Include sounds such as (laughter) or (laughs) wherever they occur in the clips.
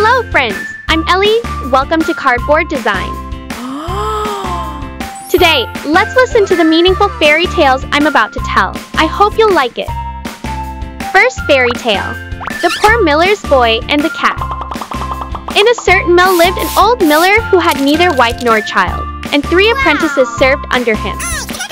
Hello, friends. I'm Ellie. Welcome to Cardboard Design. (gasps) Today, let's listen to the meaningful fairy tales I'm about to tell. I hope you'll like it. First fairy tale The Poor Miller's Boy and the Cat. In a certain mill lived an old miller who had neither wife nor child, and three apprentices served under him.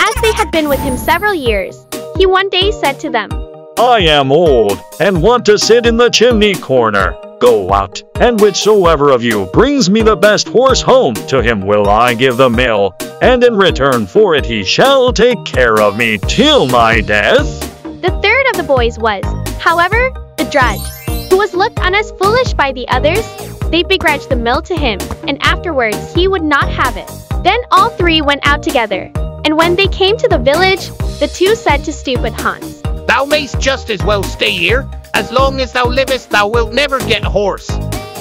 As they had been with him several years, he one day said to them, I am old and want to sit in the chimney corner. Go out, and whichsoever of you brings me the best horse home, to him will I give the mill, and in return for it he shall take care of me till my death. The third of the boys was, however, the drudge, who was looked on as foolish by the others. They begrudged the mill to him, and afterwards he would not have it. Then all three went out together, and when they came to the village, the two said to stupid Hans, Thou mayst just as well stay here. As long as thou livest, thou wilt never get a horse.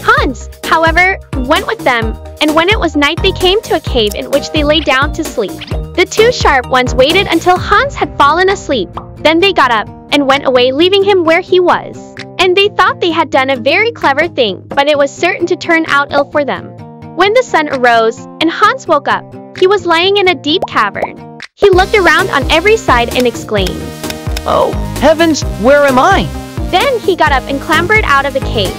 Hans, however, went with them, and when it was night they came to a cave in which they lay down to sleep. The two sharp ones waited until Hans had fallen asleep. Then they got up and went away leaving him where he was. And they thought they had done a very clever thing, but it was certain to turn out ill for them. When the sun arose and Hans woke up, he was lying in a deep cavern. He looked around on every side and exclaimed. Oh, heavens, where am I? Then he got up and clambered out of the cave,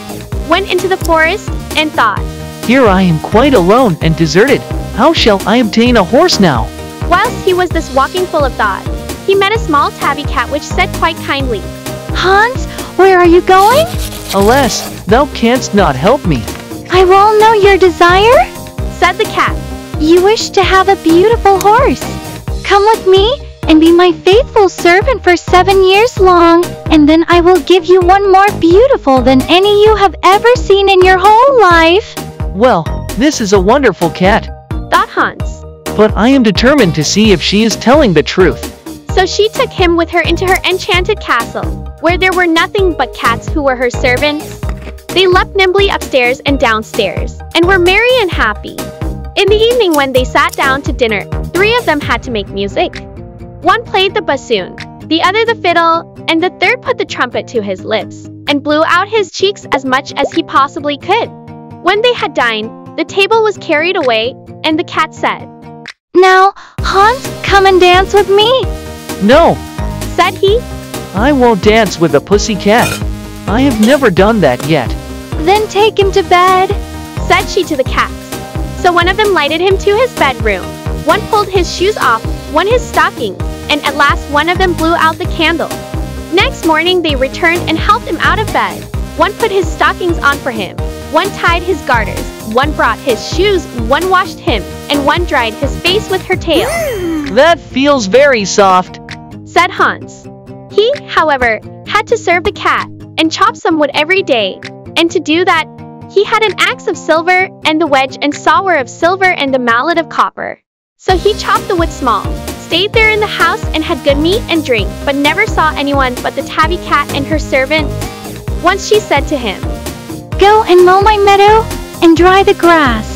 went into the forest, and thought. Here I am quite alone and deserted. How shall I obtain a horse now? Whilst he was thus walking full of thought, he met a small tabby cat which said quite kindly, Hans, where are you going? Alas, thou canst not help me. I will know your desire. said the cat. You wish to have a beautiful horse. Come with me and be my faithful servant for seven years long, and then I will give you one more beautiful than any you have ever seen in your whole life. Well, this is a wonderful cat, thought Hans. but I am determined to see if she is telling the truth. So she took him with her into her enchanted castle, where there were nothing but cats who were her servants. They leapt nimbly upstairs and downstairs, and were merry and happy. In the evening when they sat down to dinner, three of them had to make music. One played the bassoon, the other the fiddle, and the third put the trumpet to his lips, and blew out his cheeks as much as he possibly could. When they had dined, the table was carried away, and the cat said, Now, Hans, come and dance with me. No, said he, I won't dance with a pussy cat. I have never done that yet. Then take him to bed. said she to the cats. So one of them lighted him to his bedroom. One pulled his shoes off, one his stockings, and at last one of them blew out the candle. Next morning they returned and helped him out of bed. One put his stockings on for him, one tied his garters, one brought his shoes, one washed him, and one dried his face with her tail, (gasps) That feels very soft. said Hans. He, however, had to serve the cat and chop some wood every day, and to do that, he had an axe of silver and the wedge and sawer of silver and the mallet of copper. So he chopped the wood small, stayed there in the house and had good meat and drink, but never saw anyone but the tabby cat and her servant. Once she said to him, Go and mow my meadow and dry the grass.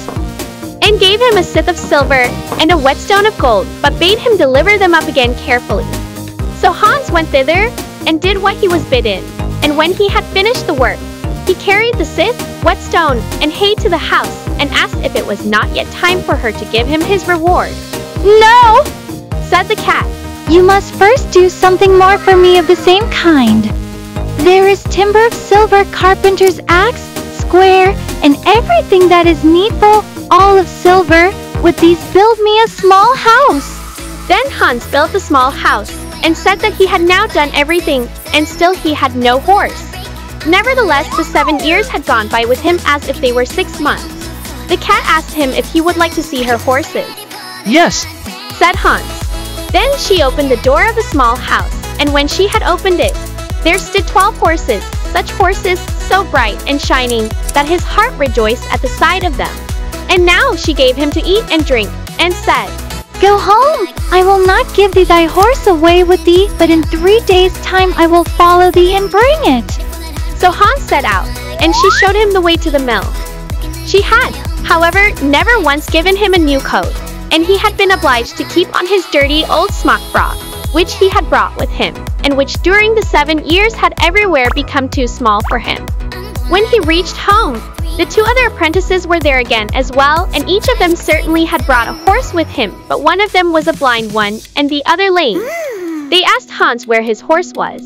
and gave him a scythe of silver and a whetstone of gold, but bade him deliver them up again carefully. So Hans went thither and did what he was bidden, and when he had finished the work, he carried the scythe, whetstone, and hay to the house, and asked if it was not yet time for her to give him his reward. No! Said the cat, You must first do something more for me of the same kind. There is timber of silver, carpenter's axe, square, and everything that is needful, all of silver. With these build me a small house. Then Hans built the small house, and said that he had now done everything, and still he had no horse. Nevertheless, the seven years had gone by with him as if they were six months. The cat asked him if he would like to see her horses, Yes, said Hans. Then she opened the door of a small house, and when she had opened it, there stood twelve horses, such horses so bright and shining that his heart rejoiced at the sight of them. And now she gave him to eat and drink, and said, Go home. I will not give thee thy horse away with thee, but in three days' time I will follow thee and bring it. So Hans set out, and she showed him the way to the mill. She had, however, never once given him a new coat, and he had been obliged to keep on his dirty old smock frock, which he had brought with him, and which during the seven years had everywhere become too small for him. When he reached home, The two other apprentices were there again as well, and each of them certainly had brought a horse with him, but one of them was a blind one, and the other lame. They asked Hans where his horse was.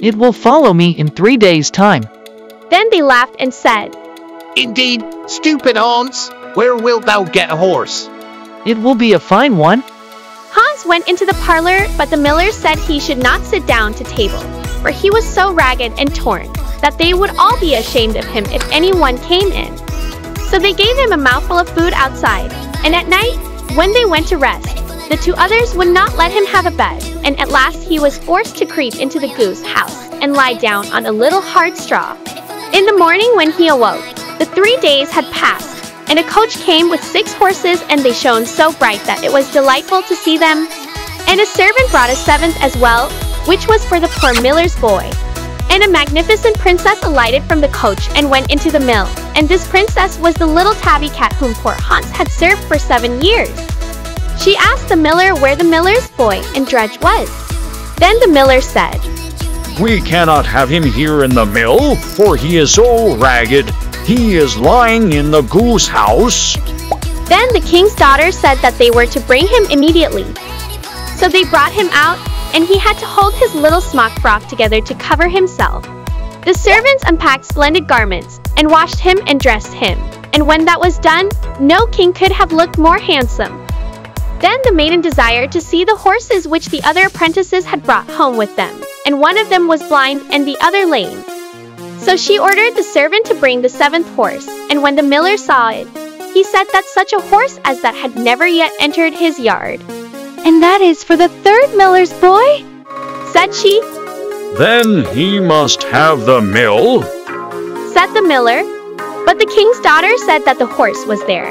It will follow me in three days' time. Then they laughed and said, Indeed, stupid Hans, where wilt thou get a horse? It will be a fine one. Hans went into the parlor, but the miller said he should not sit down to table, for he was so ragged and torn that they would all be ashamed of him if anyone came in. So they gave him a mouthful of food outside, and at night, when they went to rest, the two others would not let him have a bed, and at last he was forced to creep into the goose house and lie down on a little hard straw. In the morning when he awoke, the three days had passed, and a coach came with six horses and they shone so bright that it was delightful to see them. And a servant brought a seventh as well, which was for the poor miller's boy. And a magnificent princess alighted from the coach and went into the mill, and this princess was the little tabby cat whom poor Hans had served for seven years. She asked the miller where the miller's boy and drudge was. Then the miller said, We cannot have him here in the mill, for he is so ragged. He is lying in the goose house. Then the king's daughter said that they were to bring him immediately. So they brought him out, and he had to hold his little smock frock together to cover himself. The servants unpacked splendid garments, and washed him and dressed him. And when that was done, no king could have looked more handsome. Then the maiden desired to see the horses which the other apprentices had brought home with them, and one of them was blind and the other lame. So she ordered the servant to bring the seventh horse, and when the miller saw it, he said that such a horse as that had never yet entered his yard. And that is for the third miller's boy? Said she, Then he must have the mill. said the miller. But the king's daughter said that the horse was there,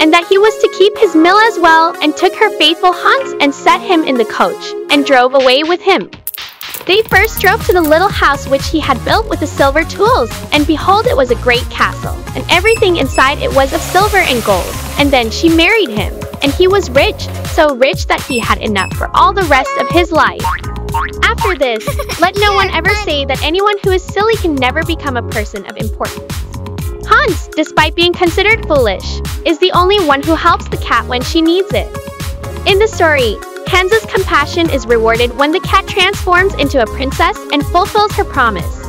and that he was to keep his mill as well, and took her faithful Hans and set him in the coach, and drove away with him. They first drove to the little house which he had built with the silver tools, and behold, it was a great castle, and everything inside it was of silver and gold. And then she married him, and he was rich, so rich that he had enough for all the rest of his life. After this, (laughs) let no one ever say that anyone who is silly can never become a person of importance. Hans, despite being considered foolish, is the only one who helps the cat when she needs it. In the story, Hans's compassion is rewarded when the cat transforms into a princess and fulfills her promise.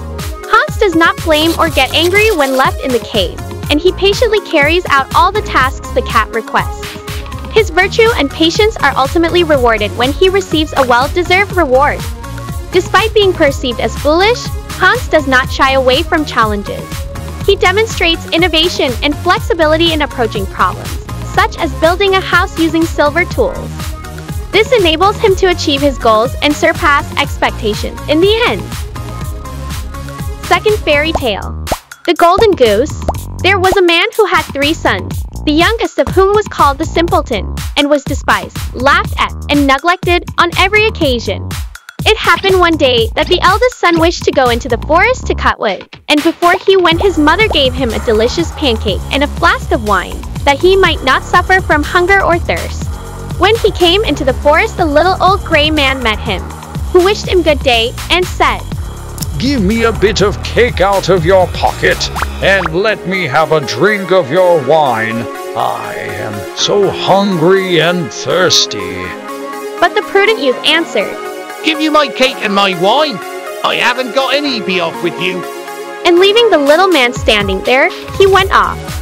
Hans does not blame or get angry when left in the cave, and he patiently carries out all the tasks the cat requests. His virtue and patience are ultimately rewarded when he receives a well-deserved reward. Despite being perceived as foolish, Hans does not shy away from challenges. He demonstrates innovation and flexibility in approaching problems, such as building a house using silver tools. This enables him to achieve his goals and surpass expectations in the end. Second fairy tale The Golden Goose. There was a man who had three sons, the youngest of whom was called the Simpleton, and was despised, laughed at, and neglected on every occasion. It happened one day that the eldest son wished to go into the forest to cut wood, and before he went his mother gave him a delicious pancake and a flask of wine, that he might not suffer from hunger or thirst. When he came into the forest, the little old gray man met him, who wished him good day, and said, Give me a bit of cake out of your pocket, and let me have a drink of your wine. I am so hungry and thirsty. But the prudent youth answered, Give you my cake and my wine. I haven't got any, be off with you. and leaving the little man standing there, he went off.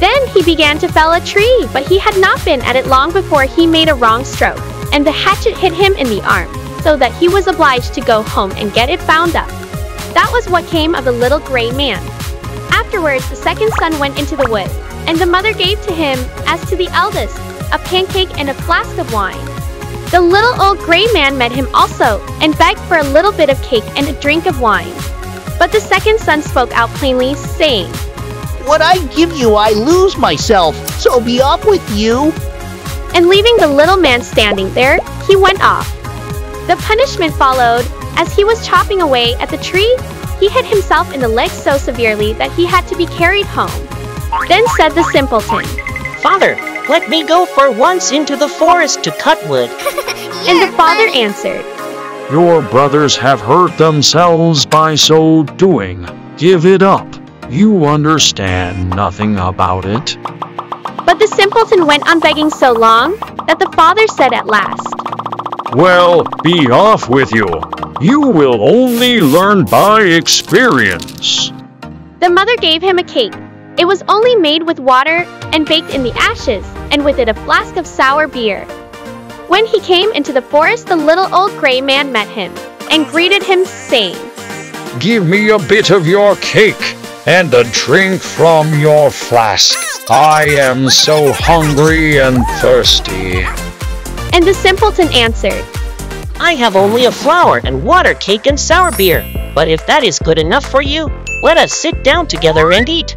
Then he began to fell a tree, but he had not been at it long before he made a wrong stroke, and the hatchet hit him in the arm, so that he was obliged to go home and get it bound up. That was what came of the little gray man. Afterwards, the second son went into the wood, and the mother gave to him, as to the eldest, a pancake and a flask of wine. The little old gray man met him also, and begged for a little bit of cake and a drink of wine. But the second son spoke out plainly, saying, What I give you, I lose myself, so be off with you. and leaving the little man standing there, he went off. The punishment followed. As he was chopping away at the tree, he hit himself in the leg so severely that he had to be carried home. Then said the simpleton, Father, let me go for once into the forest to cut wood. (laughs) and the father answered, Your brothers have hurt themselves by so doing. Give it up. You understand nothing about it? But the simpleton went on begging so long that the father said at last, Well, be off with you. You will only learn by experience. The mother gave him a cake. It was only made with water and baked in the ashes, and with it a flask of sour beer. When he came into the forest, the little old gray man met him and greeted him, saying, Give me a bit of your cake and a drink from your flask. I am so hungry and thirsty. And the simpleton answered, I have only a flour and water cake and sour beer. But if that is good enough for you, let us sit down together and eat.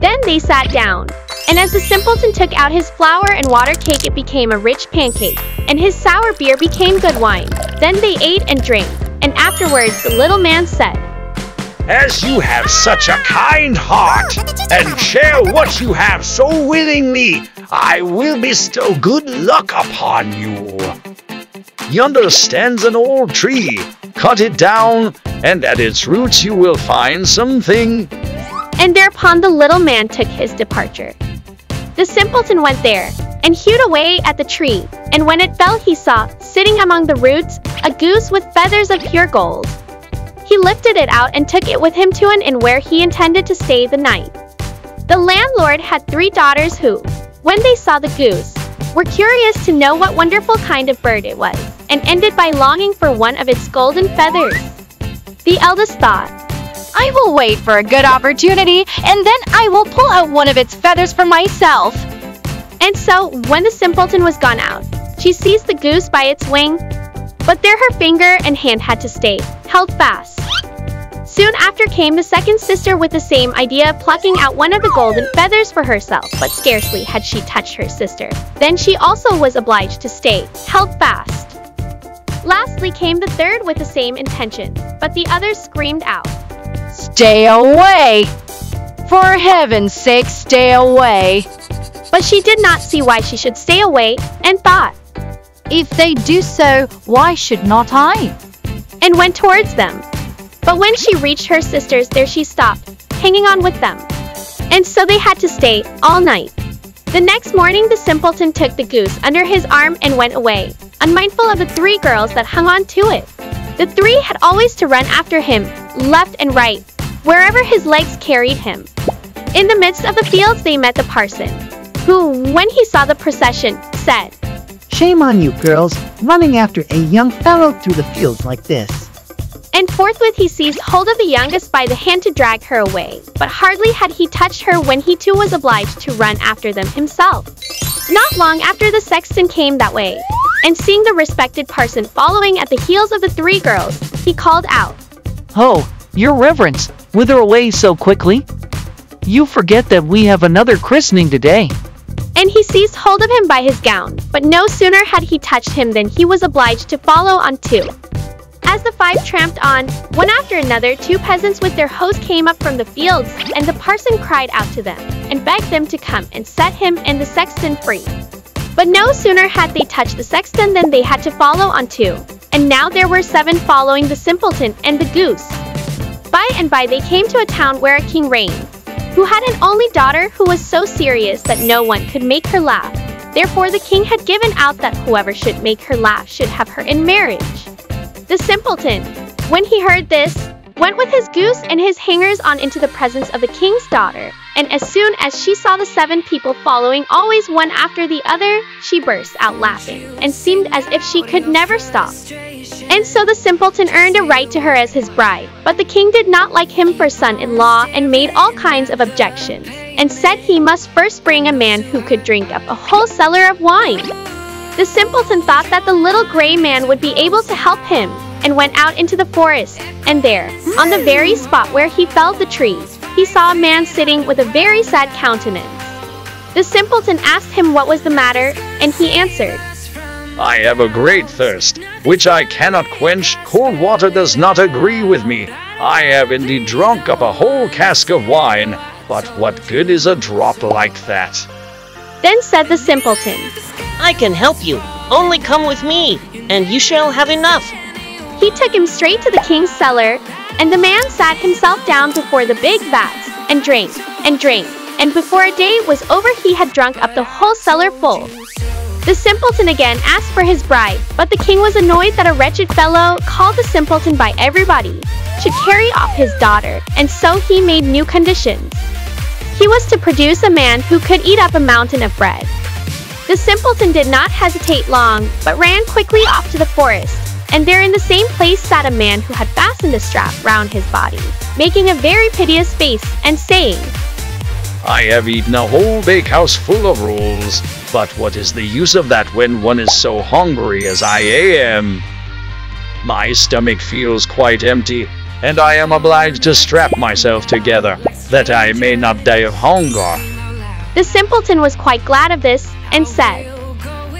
Then they sat down. And as the simpleton took out his flour and water cake, it became a rich pancake, and his sour beer became good wine. Then they ate and drank, and afterwards the little man said, As you have such a kind heart and share what you have so willingly, I will bestow good luck upon you. Yonder stands an old tree. Cut it down, and at its roots you will find something. And thereupon the little man took his departure. The simpleton went there, and hewed away at the tree, and when it fell he saw, sitting among the roots, a goose with feathers of pure gold. He lifted it out and took it with him to an inn where he intended to stay the night. The landlord had three daughters who, when they saw the goose, were curious to know what wonderful kind of bird it was, and ended by longing for one of its golden feathers. The eldest thought, I will wait for a good opportunity, and then I will pull out one of its feathers for myself. And so, when the simpleton was gone out, she seized the goose by its wing, but there her finger and hand had to stay, held fast. Soon after came the second sister with the same idea, of plucking out one of the golden feathers for herself, but scarcely had she touched her sister. Then she also was obliged to stay, held fast. Lastly came the third with the same intention, but the others screamed out, Stay away! For heaven's sake, stay away! But she did not see why she should stay away, and thought, If they do so, why should not I? and went towards them. But when she reached her sisters, there she stopped, hanging on with them. And so they had to stay all night. The next morning, the simpleton took the goose under his arm and went away, unmindful of the three girls that hung on to it. The three had always to run after him, left and right, wherever his legs carried him. In the midst of the fields, they met the parson, who, when he saw the procession, said, Shame on you, girls, running after a young fellow through the fields like this. And forthwith he seized hold of the youngest by the hand to drag her away. But hardly had he touched her when he too was obliged to run after them himself. Not long after the sexton came that way, and seeing the respected parson following at the heels of the three girls, he called out, Oh, your reverence, whither away so quickly? You forget that we have another christening today. And he seized hold of him by his gown. But no sooner had he touched him than he was obliged to follow on too. As the five tramped on, one after another, two peasants with their hoes came up from the fields, and the parson cried out to them, and begged them to come and set him and the sexton free. But no sooner had they touched the sexton than they had to follow on too. And now there were seven following the simpleton and the goose. By and by they came to a town where a king reigned, who had an only daughter who was so serious that no one could make her laugh. Therefore the king had given out that whoever should make her laugh should have her in marriage. The simpleton, when he heard this, went with his goose and his hangers on into the presence of the king's daughter. And as soon as she saw the seven people following always one after the other, she burst out laughing, and seemed as if she could never stop. And so the simpleton earned a right to her as his bride. But the king did not like him for son-in-law and made all kinds of objections, and said he must first bring a man who could drink up a whole cellar of wine. The simpleton thought that the little gray man would be able to help him, and went out into the forest, and there, on the very spot where he felled the tree, he saw a man sitting with a very sad countenance. The simpleton asked him what was the matter, and he answered, I have a great thirst, which I cannot quench. Cold water does not agree with me. I have indeed drunk up a whole cask of wine, but what good is a drop like that? Then said the simpleton, I can help you. Only come with me, and you shall have enough. He took him straight to the king's cellar, and the man sat himself down before the big vats, and drank and drank, and before a day was over he had drunk up the whole cellar full. The simpleton again asked for his bride, but the king was annoyed that a wretched fellow, called the simpleton by everybody, should carry off his daughter, and so he made new conditions. He was to produce a man who could eat up a mountain of bread. The simpleton did not hesitate long, but ran quickly off to the forest, and there in the same place sat a man who had fastened a strap round his body, making a very piteous face, and saying, I have eaten a whole bakehouse full of rolls, but what is the use of that when one is so hungry as I am? My stomach feels quite empty, and I am obliged to strap myself together, that I may not die of hunger. The simpleton was quite glad of this, and said,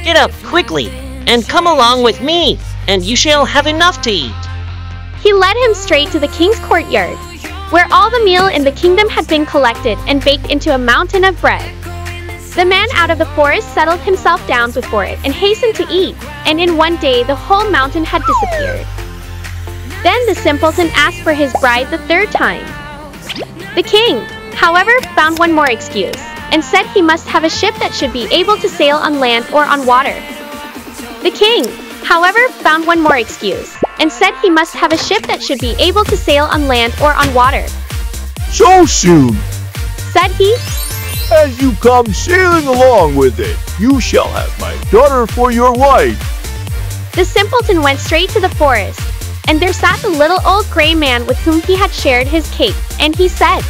Get up quickly, and come along with me, and you shall have enough to eat. He led him straight to the king's courtyard, where all the meal in the kingdom had been collected and baked into a mountain of bread. The man out of the forest settled himself down before it and hastened to eat, and in one day the whole mountain had disappeared. Then the simpleton asked for his bride the third time. The king, however, found one more excuse, and said he must have a ship that should be able to sail on land or on water. The king, however, found one more excuse, and said he must have a ship that should be able to sail on land or on water. So soon, Said he, as you come sailing along with it, you shall have my daughter for your wife. the simpleton went straight to the forest, and there sat the little old gray man with whom he had shared his cake, and he said,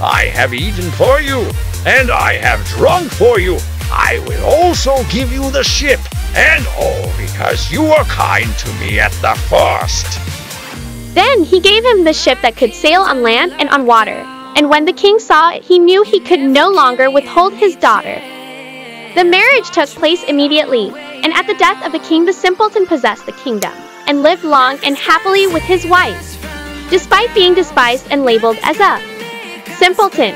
I have eaten for you, and I have drunk for you. I will also give you the ship, and all because you were kind to me at the first. Then he gave him the ship that could sail on land and on water. And when the king saw it, he knew he could no longer withhold his daughter. The marriage took place immediately, and at the death of the king, the simpleton possessed the kingdom and lived long and happily with his wife, despite being despised and labeled as a simpleton.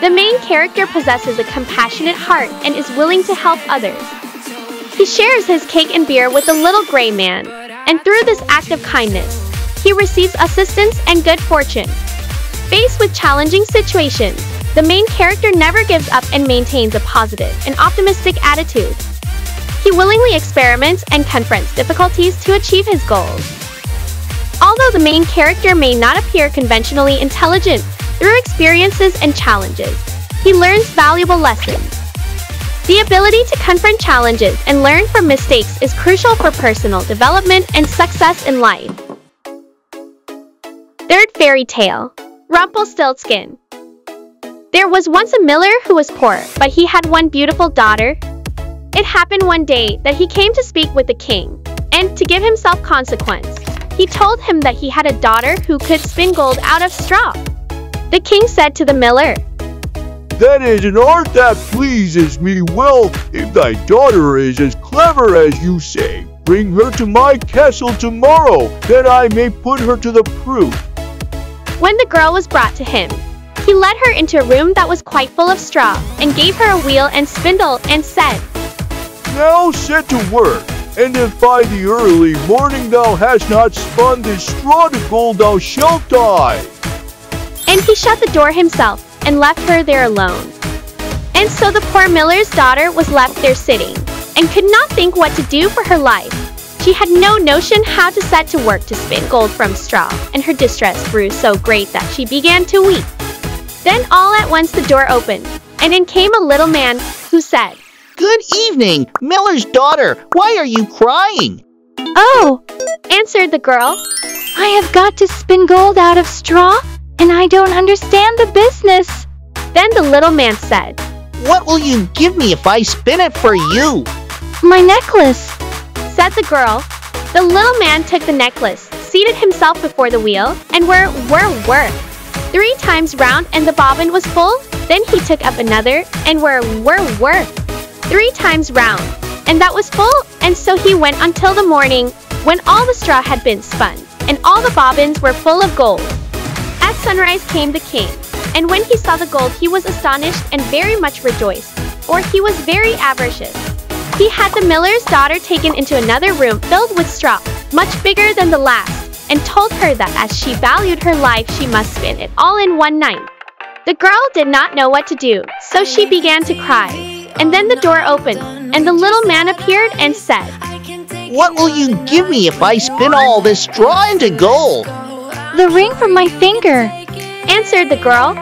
The main character possesses a compassionate heart and is willing to help others. He shares his cake and beer with the little gray man, and through this act of kindness, he receives assistance and good fortune. Faced with challenging situations, the main character never gives up and maintains a positive and optimistic attitude. He willingly experiments and confronts difficulties to achieve his goals. Although the main character may not appear conventionally intelligent, through experiences and challenges, he learns valuable lessons. The ability to confront challenges and learn from mistakes is crucial for personal development and success in life. Third fairy tale Rumpelstiltskin. There was once a miller who was poor, but he had one beautiful daughter. It happened one day that he came to speak with the king, and to give himself consequence, he told him that he had a daughter who could spin gold out of straw. The king said to the miller, That is an art that pleases me well. If thy daughter is as clever as you say, bring her to my castle tomorrow, that I may put her to the proof. When the girl was brought to him, he led her into a room that was quite full of straw, and gave her a wheel and spindle, and said, Now set to work, and if by the early morning thou hast not spun this straw to gold, thou shalt die. And he shut the door himself, and left her there alone. And so the poor miller's daughter was left there sitting, and could not think what to do for her life. She had no notion how to set to work to spin gold from straw, and her distress grew so great that she began to weep. Then all at once the door opened, and in came a little man, who said, Good evening, Miller's daughter. Why are you crying? Oh, answered the girl, I have got to spin gold out of straw, and I don't understand the business. Then the little man said, What will you give me if I spin it for you? My necklace. Said the girl. The little man took the necklace, seated himself before the wheel, and whir, whir, whir. Three times round and the bobbin was full. Then he took up another, and whir, whir, whir. Three times round, and that was full, and so he went until the morning, when all the straw had been spun, and all the bobbins were full of gold. At sunrise came the king, and when he saw the gold he was astonished and very much rejoiced, for he was very avaricious. He had the miller's daughter taken into another room filled with straw, much bigger than the last, and told her that as she valued her life she must spin it all in one night. The girl did not know what to do, so she began to cry. And then the door opened, and the little man appeared and said, What will you give me if I spin all this straw into gold? The ring from my finger. Answered the girl.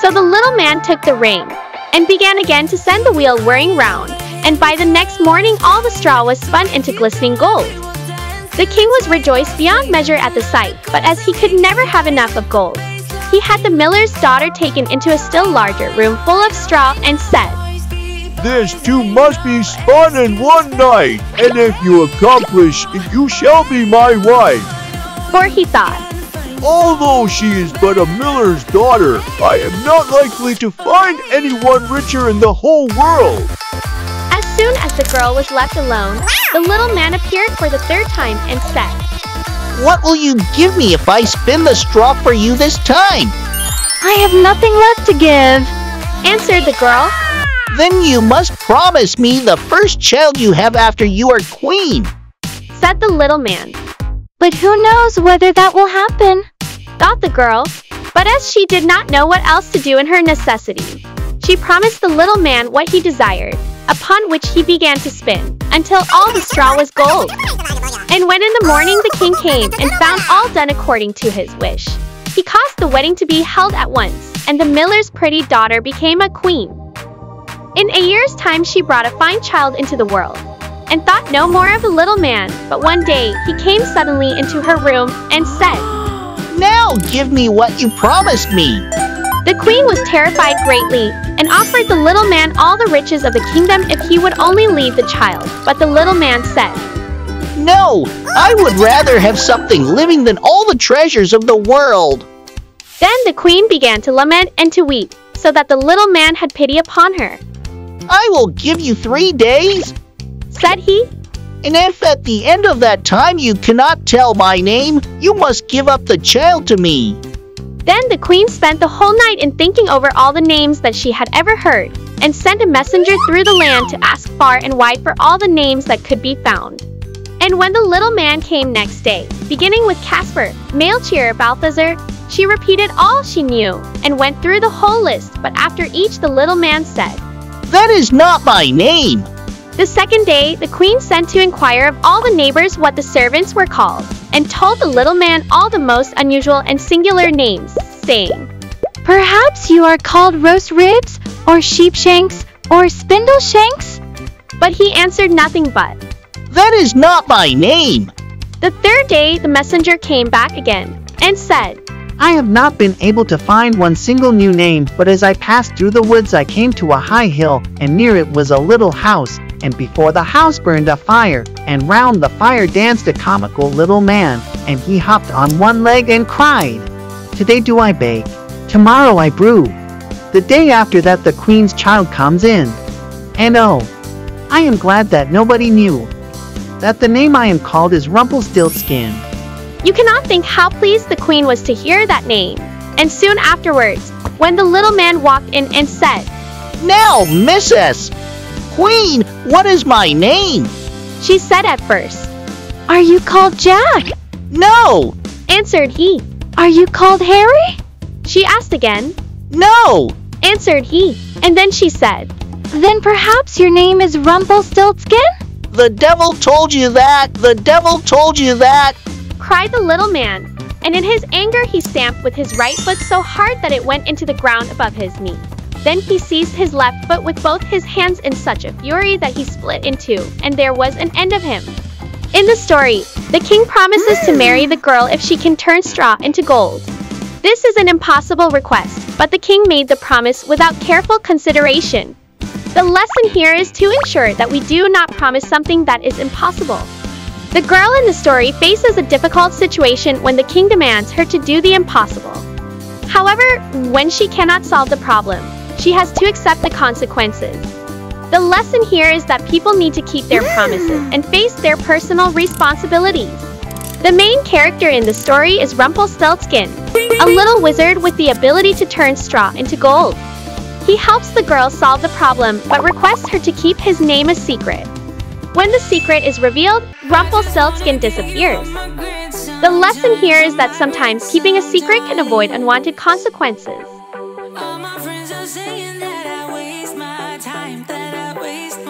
So the little man took the ring, and began again to send the wheel whirring round, and by the next morning all the straw was spun into glistening gold. The king was rejoiced beyond measure at the sight, but as he could never have enough of gold, he had the miller's daughter taken into a still larger room full of straw and said, This too must be spun in one night, and if you accomplish it, you shall be my wife. For he thought, Although she is but a miller's daughter, I am not likely to find anyone richer in the whole world. As soon as the girl was left alone, the little man appeared for the third time and said, What will you give me if I spin the straw for you this time? I have nothing left to give. Answered the girl. Then you must promise me the first child you have after you are queen. Said the little man. But who knows whether that will happen? Thought the girl. But as she did not know what else to do in her necessity, she promised the little man what he desired, upon which he began to spin, until all the straw was gold. And when in the morning the king came and found all done according to his wish, he caused the wedding to be held at once, and the miller's pretty daughter became a queen. In a year's time she brought a fine child into the world, and thought no more of the little man, but one day he came suddenly into her room and said, Now give me what you promised me. The queen was terrified greatly, and offered the little man all the riches of the kingdom if he would only leave the child. But the little man said, No, I would rather have something living than all the treasures of the world. Then the queen began to lament and to weep, so that the little man had pity upon her. I will give you three days, Said he, and if at the end of that time you cannot tell my name, you must give up the child to me. Then the queen spent the whole night in thinking over all the names that she had ever heard, and sent a messenger through the land to ask far and wide for all the names that could be found. And when the little man came next day, beginning with Casper, Melchior, Balthazar, she repeated all she knew, and went through the whole list, but after each the little man said, That is not my name. The second day, the queen sent to inquire of all the neighbors what the servants were called, and told the little man all the most unusual and singular names, saying, Perhaps you are called roast ribs, or sheep shanks, or spindle shanks? But he answered nothing but. That is not my name. The third day, the messenger came back again, and said, I have not been able to find one single new name, but as I passed through the woods I came to a high hill, and near it was a little house, and before the house burned a fire, and round the fire danced a comical little man, and he hopped on one leg and cried, Today do I bake, tomorrow I brew. The day after that the queen's child comes in. And oh, I am glad that nobody knew that the name I am called is Rumpelstiltskin. You cannot think how pleased the queen was to hear that name. And soon afterwards, when the little man walked in and said, Now, Mrs. Queen, what is my name? She said at first, Are you called Jack? No, Answered he. Are you called Harry? She asked again. no. Answered he. And then she said, Then perhaps your name is Rumpelstiltskin? The devil told you that. The devil told you that. cried the little man. And in his anger he stamped with his right foot so hard that it went into the ground above his knee. Then he seized his left foot with both his hands in such a fury that he split in two, and there was an end of him. In the story, the king promises to marry the girl if she can turn straw into gold. This is an impossible request, but the king made the promise without careful consideration. The lesson here is to ensure that we do not promise something that is impossible. The girl in the story faces a difficult situation when the king demands her to do the impossible. However, when she cannot solve the problem, she has to accept the consequences. The lesson here is that people need to keep their promises and face their personal responsibilities. The main character in the story is Rumpelstiltskin, a little wizard with the ability to turn straw into gold. He helps the girl solve the problem but requests her to keep his name a secret. When the secret is revealed, Rumpelstiltskin disappears. The lesson here is that sometimes keeping a secret can avoid unwanted consequences.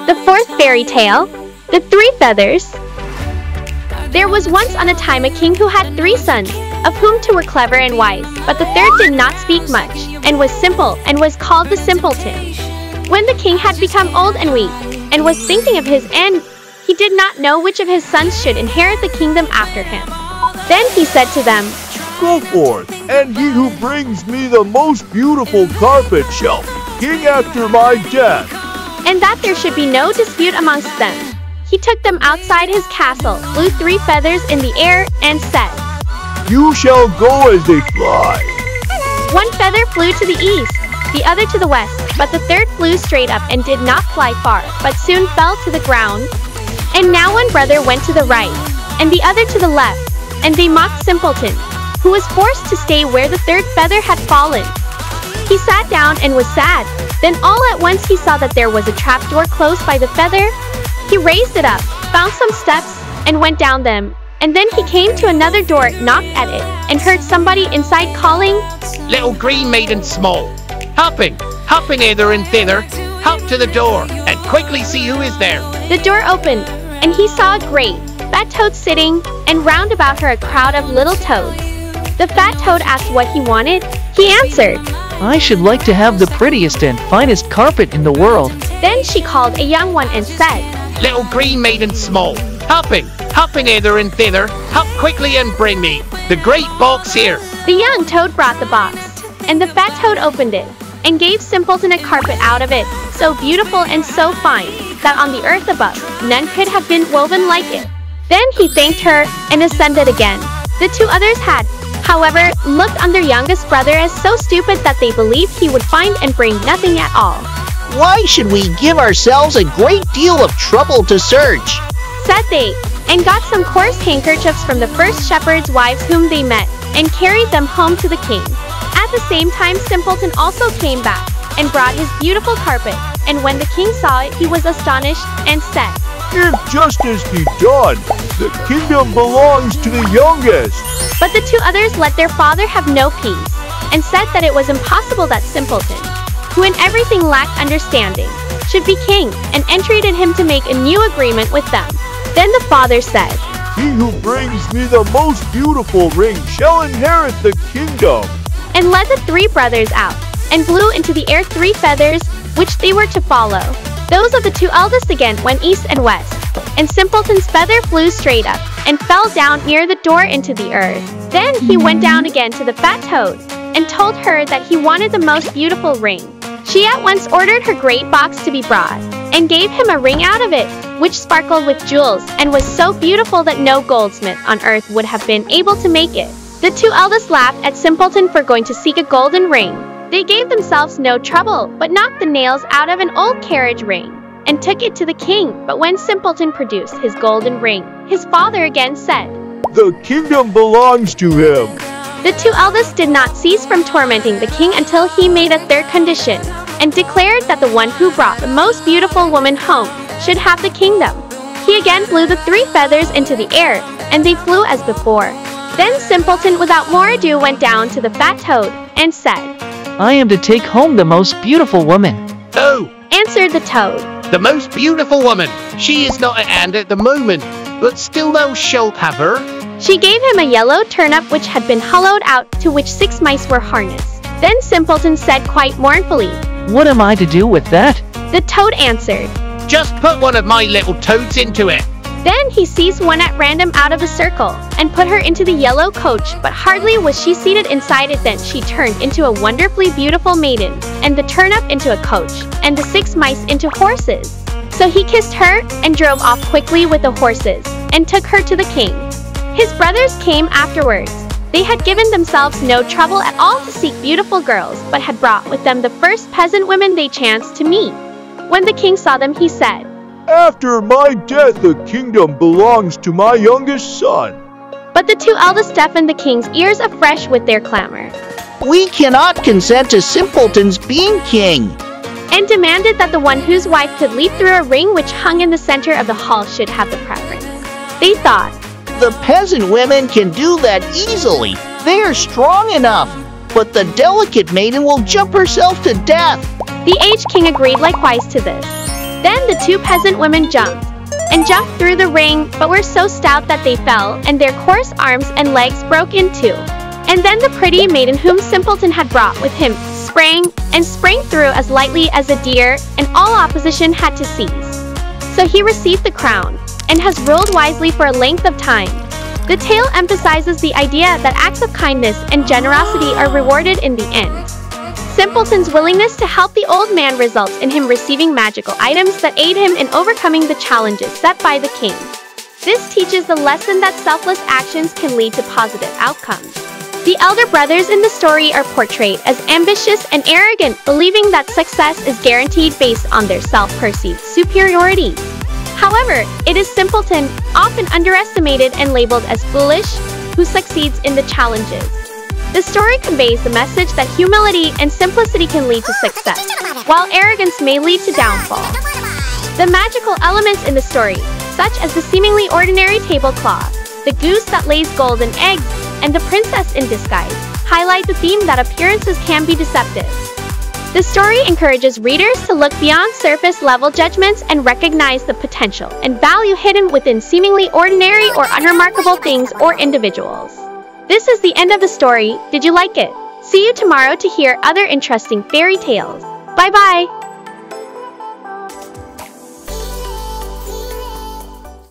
The fourth fairy tale The Three Feathers. There was once on a time a king who had three sons, of whom two were clever and wise, but the third did not speak much, and was simple, and was called the simpleton. When the king had become old and weak, and was thinking of his end, he did not know which of his sons should inherit the kingdom after him. Then he said to them, Go forth, and he who brings me the most beautiful carpet shall be king after my death. And that there should be no dispute amongst them. He took them outside his castle, blew three feathers in the air, and said, You shall go as they fly. One feather flew to the east, the other to the west, but the third flew straight up and did not fly far, but soon fell to the ground. And now one brother went to the right, and the other to the left, and they mocked Simpleton, who was forced to stay where the third feather had fallen. He sat down and was sad. Then all at once he saw that there was a trapdoor close by the feather. He raised it up, found some steps, and went down them. And then he came to another door, knocked at it, and heard somebody inside calling, Little green maiden small. Hopping, hopping hither and thither. Hop to the door, and quickly see who is there. The door opened, and he saw a great, fat toad sitting, and round about her a crowd of little toads. The fat toad asked what he wanted. He answered. I should like to have the prettiest and finest carpet in the world. Then she called a young one and said, Little green maiden small. Hopping, hopping hither and thither. Hop quickly and bring me the great box here. The young toad brought the box, and the fat toad opened it, and gave Simpleton a carpet out of it, so beautiful and so fine, that on the earth above none could have been woven like it. Then he thanked her, and ascended again. The two others had, however, looked on their youngest brother as so stupid that they believed he would find and bring nothing at all. Why should we give ourselves a great deal of trouble to search? said they, and got some coarse handkerchiefs from the first shepherd's wives whom they met, and carried them home to the king. At the same time Simpleton also came back, and brought his beautiful carpet, and when the king saw it he was astonished, and said, If justice be done, the kingdom belongs to the youngest. But the two others let their father have no peace, and said that it was impossible that Simpleton, who in everything lacked understanding, should be king, and entreated him to make a new agreement with them. Then the father said, He who brings me the most beautiful ring shall inherit the kingdom. and led the three brothers out, and blew into the air three feathers, which they were to follow. Those of the two eldest again went east and west, and Simpleton's feather flew straight up, and fell down near the door into the earth. Then he went down again to the fat toad, and told her that he wanted the most beautiful ring. She at once ordered her great box to be brought, and gave him a ring out of it, which sparkled with jewels, and was so beautiful that no goldsmith on earth would have been able to make it. The two eldest laughed at Simpleton for going to seek a golden ring. They gave themselves no trouble, but knocked the nails out of an old carriage ring, and took it to the king. But when Simpleton produced his golden ring, his father again said, The kingdom belongs to him. The two eldest did not cease from tormenting the king until he made a third condition, and declared that the one who brought the most beautiful woman home should have the kingdom. He again blew the three feathers into the air, and they flew as before. Then Simpleton without more ado went down to the fat toad, and said, I am to take home the most beautiful woman. Oh, Answered the toad, the most beautiful woman. She is not at hand at the moment, but still thou shalt have her. She gave him a yellow turnip which had been hollowed out to which six mice were harnessed. Then Simpleton said quite mournfully, What am I to do with that? The toad answered. Just put one of my little toads into it. Then he seized one at random out of the circle, and put her into the yellow coach, but hardly was she seated inside it than she turned into a wonderfully beautiful maiden, and the turnip into a coach, and the six mice into horses. So he kissed her, and drove off quickly with the horses, and took her to the king. His brothers came afterwards. They had given themselves no trouble at all to seek beautiful girls, but had brought with them the first peasant women they chanced to meet. When the king saw them, he said, After my death, the kingdom belongs to my youngest son. But the two eldest deafened the king's ears afresh with their clamor, We cannot consent to Simpleton's being king. and demanded that the one whose wife could leap through a ring which hung in the center of the hall should have the preference. They thought, The peasant women can do that easily. They are strong enough. but the delicate maiden will jump herself to death. The aged king agreed likewise to this. Then the two peasant women jumped and jumped through the ring, but were so stout that they fell, and their coarse arms and legs broke in two. And then the pretty maiden whom Simpleton had brought with him sprang and sprang through as lightly as a deer, and all opposition had to cease. So he received the crown, and has ruled wisely for a length of time. The tale emphasizes the idea that acts of kindness and generosity are rewarded in the end. Simpleton's willingness to help the old man results in him receiving magical items that aid him in overcoming the challenges set by the king. This teaches the lesson that selfless actions can lead to positive outcomes. The elder brothers in the story are portrayed as ambitious and arrogant, believing that success is guaranteed based on their self-perceived superiority. However, it is Simpleton, often underestimated and labeled as foolish, who succeeds in the challenges. The story conveys the message that humility and simplicity can lead to success, while arrogance may lead to downfall. The magical elements in the story, such as the seemingly ordinary tablecloth, the goose that lays golden eggs, and the princess in disguise, highlight the theme that appearances can be deceptive. The story encourages readers to look beyond surface level judgments and recognize the potential and value hidden within seemingly ordinary or unremarkable things or individuals. This is the end of the story. Did you like it? See you tomorrow to hear other interesting fairy tales. Bye bye!